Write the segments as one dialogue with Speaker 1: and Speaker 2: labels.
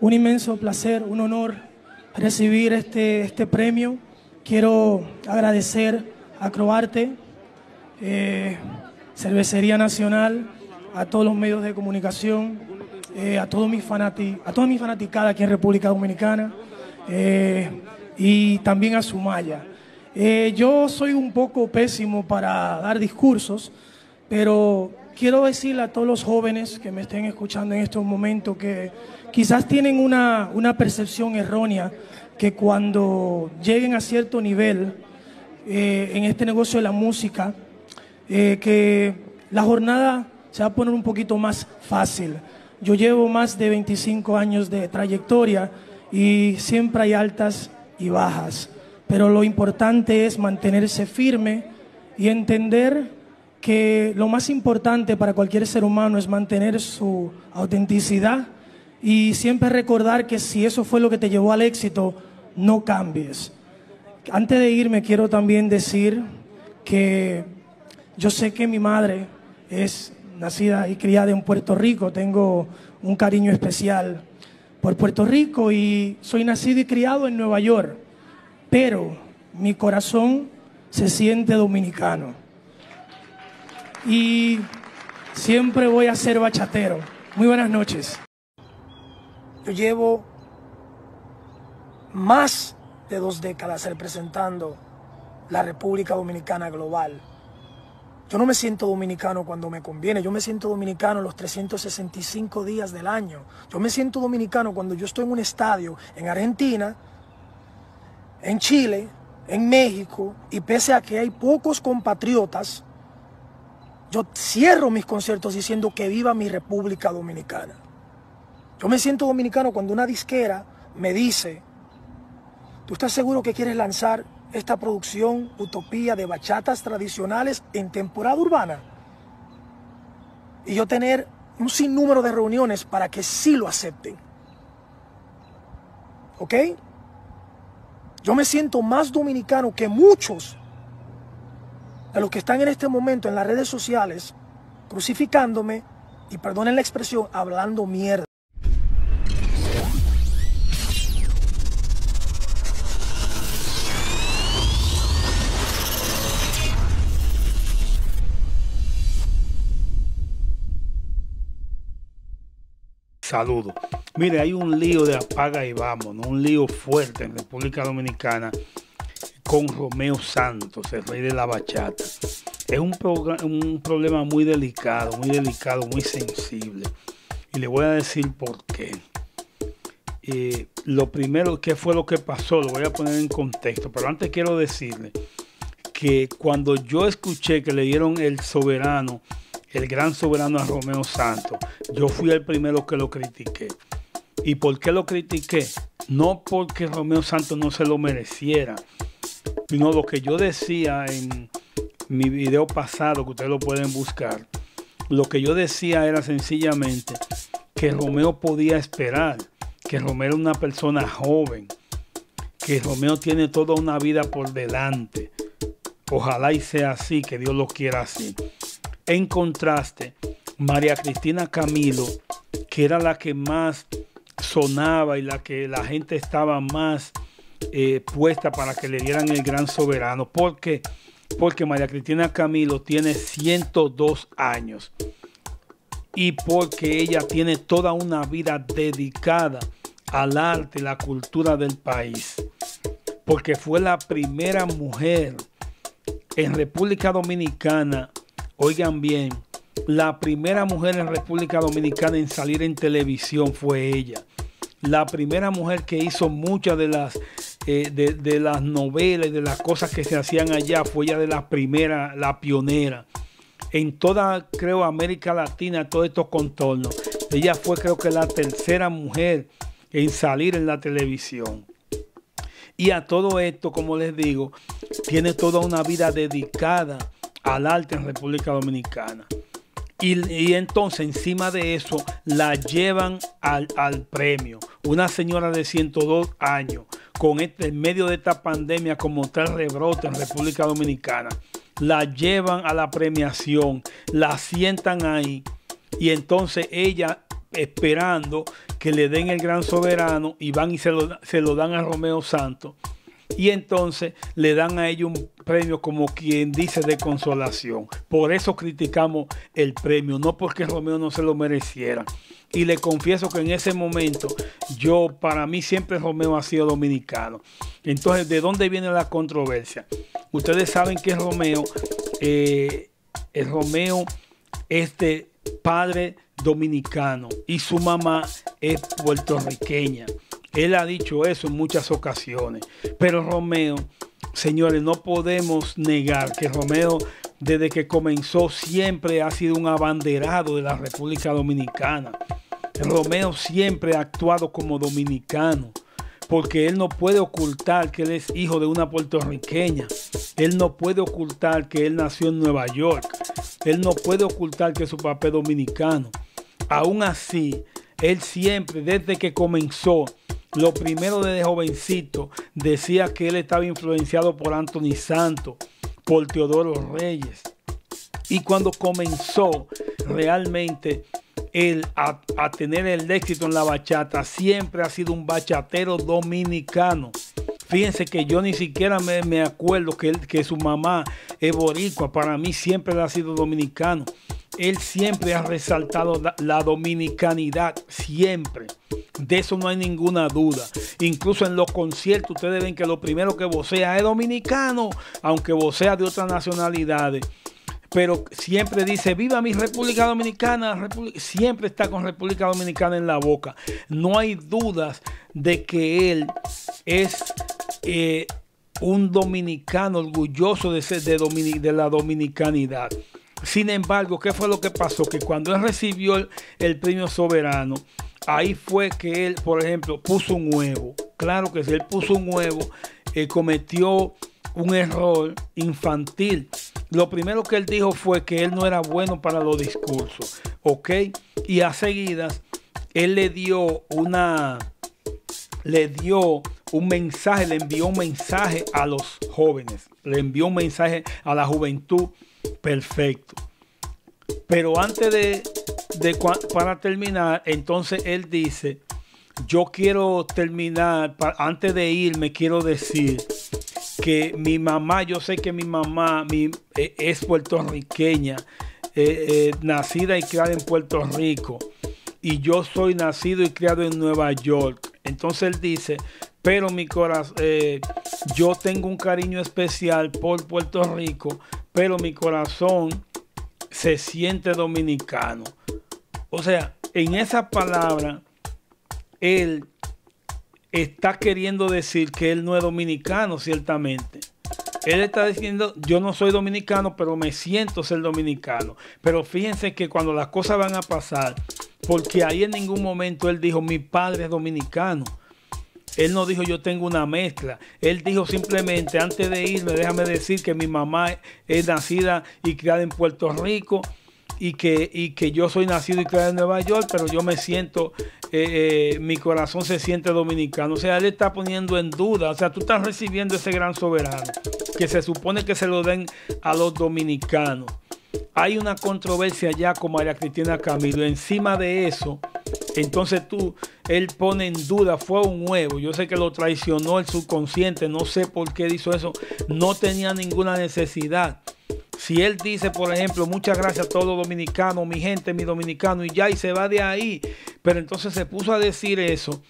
Speaker 1: un inmenso placer, un honor recibir este, este premio. Quiero agradecer a Croarte, eh, Cervecería Nacional, a todos los medios de comunicación, eh, a, todos mis fanati a toda mi fanaticada aquí en República Dominicana eh, y también a Sumaya. yo soy un poco pésimo para dar discursos, pero quiero decirle a todos los jóvenes que me estén escuchando en estos momentos que quizás tienen una, percepción errónea que cuando lleguen a cierto nivel eh, en este negocio de la música, eh, que la jornada se va a poner un poquito más fácil. Yo llevo más de 25 años de trayectoria y siempre hay altas y bajas, pero lo importante es mantenerse firme y entender que lo más importante para cualquier ser humano es mantener su autenticidad y siempre recordar que si eso fue lo que te llevó al éxito, no cambies. Antes de irme quiero también decir que yo sé que mi madre es nacida y criada en Puerto Rico, tengo un cariño especial por Puerto Rico y soy nacido y criado en Nueva York, pero mi corazón se siente dominicano y siempre voy a ser bachatero. Muy buenas noches. Yo llevo más de dos décadas representando la República Dominicana global. Yo no me siento dominicano cuando me conviene, yo me siento dominicano los 365 días del año. Yo me siento dominicano cuando yo estoy en un estadio en Argentina, en Chile, en México, y pese a que hay pocos compatriotas yo cierro mis conciertos diciendo que viva mi República Dominicana. Yo me siento dominicano cuando una disquera me dice, ¿tú estás seguro que quieres lanzar esta producción utopía de bachatas tradicionales en temporada urbana? Y yo tener un sinnúmero de reuniones para que sí lo acepten. ¿Ok? Yo me siento más dominicano que muchos de los que están en este momento en las redes sociales crucificándome y perdonen la expresión, hablando mierda.
Speaker 2: Saludos. Mire, hay un lío de apaga y vamos, un lío fuerte en República Dominicana con Romeo Santos, el rey de la bachata. Es un, un problema muy delicado, muy delicado, muy sensible. Y le voy a decir por qué. Eh, lo primero, ¿qué fue lo que pasó? Lo voy a poner en contexto. Pero antes quiero decirle que cuando yo escuché que le dieron el soberano, el gran soberano a Romeo Santos, yo fui el primero que lo critiqué. ¿Y por qué lo critiqué? No porque Romeo Santos no se lo mereciera, sino lo que yo decía en mi video pasado, que ustedes lo pueden buscar, lo que yo decía era sencillamente que Romeo podía esperar, que Romeo era una persona joven, que Romeo tiene toda una vida por delante. Ojalá y sea así, que Dios lo quiera así. En contraste, María Cristina Camilo, que era la que más sonaba y la que la gente estaba más eh, puesta para que le dieran el gran soberano. ¿Por qué? Porque María Cristina Camilo tiene 102 años y porque ella tiene toda una vida dedicada al arte, la cultura del país. Porque fue la primera mujer en República Dominicana, oigan bien, la primera mujer en República Dominicana en salir en televisión fue ella. La primera mujer que hizo muchas de las eh, de, las novelas y de las cosas que se hacían allá, fue ella de la primera, la pionera. En toda, creo, América Latina, todos estos contornos. Ella fue, creo que, la tercera mujer en salir en la televisión. Y a todo esto, como les digo, tiene toda una vida dedicada al arte en República Dominicana. Y, entonces encima de eso la llevan al, premio. Una señora de 102 años con este, en medio de esta pandemia como tal rebrote en República Dominicana, la llevan a la premiación, la sientan ahí y entonces ella esperando que le den el gran soberano y van y se lo, se lo dan a Romeo Santos. Y entonces le dan a ellos un premio como quien dice de consolación. Por eso criticamos el premio, no porque Romeo no se lo mereciera. Y le confieso que en ese momento yo, para mí siempre Romeo ha sido dominicano. Entonces, ¿de dónde viene la controversia? Ustedes saben que Romeo, eh, Romeo, este padre dominicano y su mamá es puertorriqueña. Él ha dicho eso en muchas ocasiones. Pero Romeo, señores, no podemos negar que Romeo desde que comenzó siempre ha sido un abanderado de la República Dominicana. Romeo siempre ha actuado como dominicano porque él no puede ocultar que él es hijo de una puertorriqueña. Él no puede ocultar que él nació en Nueva York. Él no puede ocultar que su papá es dominicano. Aún así, él siempre, desde que comenzó, lo primero desde jovencito, decía que él estaba influenciado por Anthony Santos, por Teodoro Reyes. Y cuando comenzó realmente él a, tener el éxito en la bachata, siempre ha sido un bachatero dominicano. Fíjense que yo ni siquiera me, acuerdo que, que su mamá es boricua. Para mí siempre ha sido dominicano. Él siempre ha resaltado la, dominicanidad, siempre. De eso no hay ninguna duda. Incluso en los conciertos ustedes ven que lo primero que vocea es dominicano, aunque vocea de otras nacionalidades pero siempre dice, viva mi República Dominicana, siempre está con República Dominicana en la boca. No hay dudas de que él es eh, un dominicano orgulloso de, ser, de, de, la dominicanidad. Sin embargo, ¿qué fue lo que pasó? Que cuando él recibió el, premio soberano, ahí fue que él, por ejemplo, puso un huevo. Claro que si él puso un huevo, eh, cometió un error infantil. Lo primero que él dijo fue que él no era bueno para los discursos, ¿ok? Y a seguidas, él le dio una, le dio un mensaje, le envió un mensaje a los jóvenes, le envió un mensaje a la juventud perfecto. Pero antes de, para terminar, entonces él dice, yo quiero terminar, antes de irme, quiero decir que mi mamá, yo sé que mi mamá mi, e, es puertorriqueña, eh, eh, nacida y criada en Puerto Rico, y yo soy nacido y criado en Nueva York. Entonces él dice, pero mi corazón, eh, yo tengo un cariño especial por Puerto Rico, pero mi corazón se siente dominicano. O sea, en esa palabra, él está queriendo decir que él no es dominicano, ciertamente. Él está diciendo, yo no soy dominicano, pero me siento ser dominicano. Pero fíjense que cuando las cosas van a pasar, porque ahí en ningún momento él dijo, mi padre es dominicano. Él no dijo yo tengo una mezcla. Él dijo simplemente, antes de irme, déjame decir que mi mamá es nacida y criada en Puerto Rico y que, y que yo soy nacido y criado en Nueva York, pero yo me siento, eh, eh, mi corazón se siente dominicano. O sea, él está poniendo en duda, o sea, tú estás recibiendo ese gran soberano, que se supone que se lo den a los dominicanos. Hay una controversia ya con María Cristina Camilo. Encima de eso, entonces tú, él pone en duda, fue un nuevo. Yo sé que lo traicionó el subconsciente, no sé por qué hizo eso. No tenía ninguna necesidad. Si él dice, por ejemplo, muchas gracias a todos los dominicanos, mi gente, mi dominicano, y ya, y se va de ahí. Pero entonces se puso a decir eso.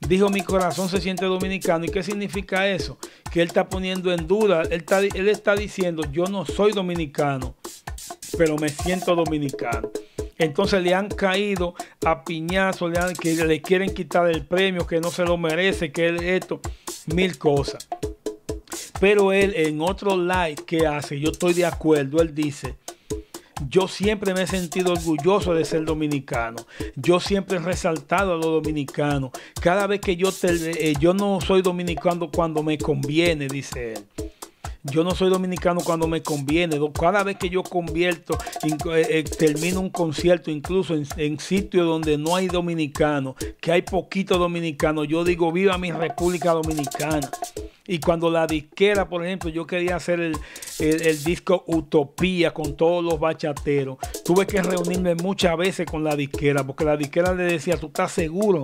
Speaker 2: Dijo, mi corazón se siente dominicano. ¿Y qué significa eso? Que él está poniendo en duda, él está, él está diciendo, yo no soy dominicano, pero me siento dominicano. Entonces le han caído a piñazo, le que le quieren quitar el premio, que no se lo merece, que él esto, mil cosas. Pero él en otro live que hace, yo estoy de acuerdo, él dice, yo siempre me he sentido orgulloso de ser dominicano. Yo siempre he resaltado a los dominicanos. Cada vez que yo, te, eh, yo no soy dominicano cuando me conviene, dice él. Yo no soy dominicano cuando me conviene. Cada vez que yo convierto, eh, eh, termino un concierto, incluso en, en sitios donde no hay dominicanos, que hay poquito dominicano, yo digo, viva mi República Dominicana. Y cuando la disquera, por ejemplo, yo quería hacer el, el, disco Utopía con todos los bachateros, tuve que reunirme muchas veces con la disquera, porque la disquera le decía, ¿tú estás seguro?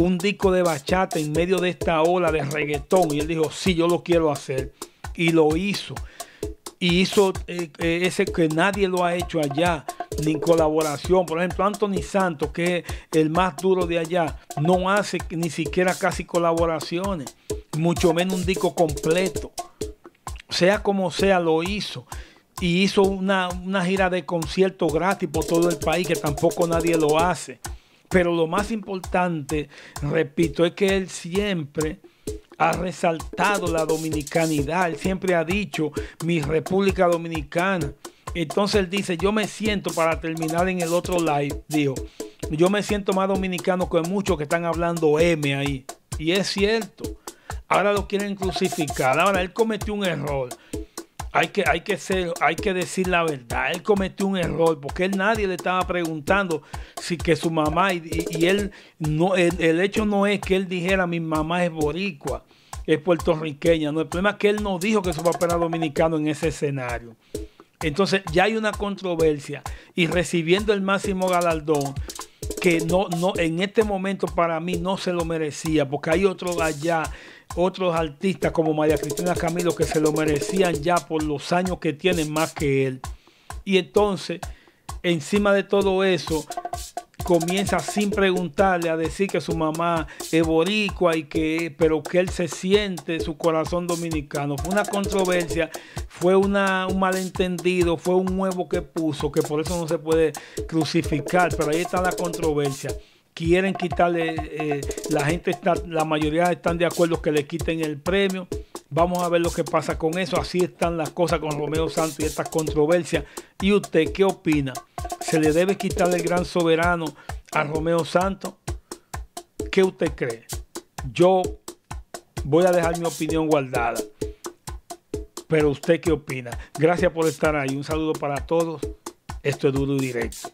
Speaker 2: Un disco de bachata en medio de esta ola de reggaetón. Y él dijo, sí, yo lo quiero hacer. Y lo hizo. Y hizo eh, eh, ese que nadie lo ha hecho allá ni colaboración. Por ejemplo, Anthony Santos, que es el más duro de allá, no hace ni siquiera casi colaboraciones, mucho menos un disco completo. Sea como sea, lo hizo. Y hizo una, gira de conciertos gratis por todo el país, que tampoco nadie lo hace. Pero lo más importante, repito, es que él siempre ha resaltado la dominicanidad. Él siempre ha dicho mi República Dominicana. Entonces él dice, yo me siento para terminar en el otro live, dijo, yo me siento más dominicano que muchos que están hablando M ahí. Y es cierto. Ahora lo quieren crucificar. Ahora él cometió un error. Hay que, hay que, ser, hay que decir la verdad. Él cometió un error porque él nadie le estaba preguntando si que su mamá y, él no el, el, hecho no es que él dijera mi mamá es boricua, es puertorriqueña. No, el problema es que él no dijo que su papá era dominicano en ese escenario. Entonces ya hay una controversia y recibiendo el máximo galardón que no, no, en este momento para mí no se lo merecía, porque hay otros allá, otros artistas como María Cristina Camilo que se lo merecían ya por los años que tienen más que él. Y entonces, encima de todo eso, comienza sin preguntarle a decir que su mamá es boricua y que pero que él se siente su corazón dominicano. Fue una controversia, fue una, un malentendido, fue un huevo que puso, que por eso no se puede crucificar, pero ahí está la controversia. Quieren quitarle, eh, la gente está, la mayoría están de acuerdo que le quiten el premio. Vamos a ver lo que pasa con eso. Así están las cosas con Romeo Santos y estas controversias. ¿Y usted qué opina? ¿Se le debe quitar el gran soberano a Romeo Santos? ¿Qué usted cree? Yo voy a dejar mi opinión guardada. Pero usted qué opina? Gracias por estar ahí. Un saludo para todos. Esto es duro y directo.